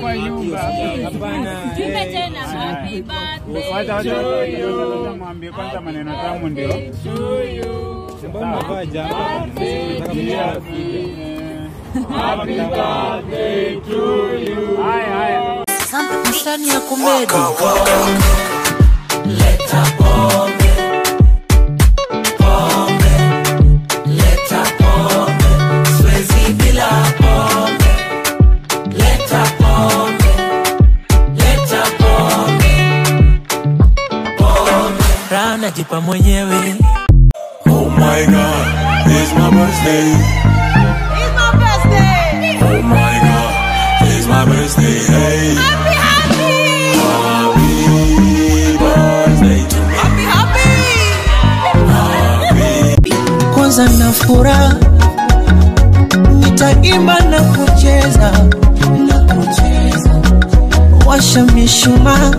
kwa nyumba. Tuimbe tena happy birthday. Wacha wacha wacha wacha mwambie kwanza maneno tamu ndio. Sawa. Happy birthday to you. Haya haya. Msanii ya kumedi najipa mwenyewe Oh my god, it's my birthday. It's my birthday. Oh my god, it's my birthday. Hey, Happy, happy. happy birthday to me. Happy, happy. kwanza na furaha nitaimba na kucheza na kucheza washa mishumaa